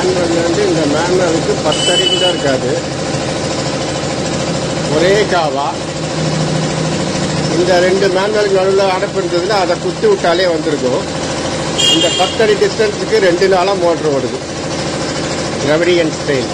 மேன்வெல் வந்து இந்த மேனுவலுக்கு பத்தடி கூட இருக்காது. ஒரே காவா. இந்த ரெண்டு மேனுவலுக்கு நடுவில் அடைப்பு இருந்ததுன்னா அதை குத்தி விட்டாலே வந்திருக்கும். இந்த பத்தடி டிஸ்டன்ஸுக்கு ரெண்டு நாளாக மோட்ரு ஓடுது. Dravidian style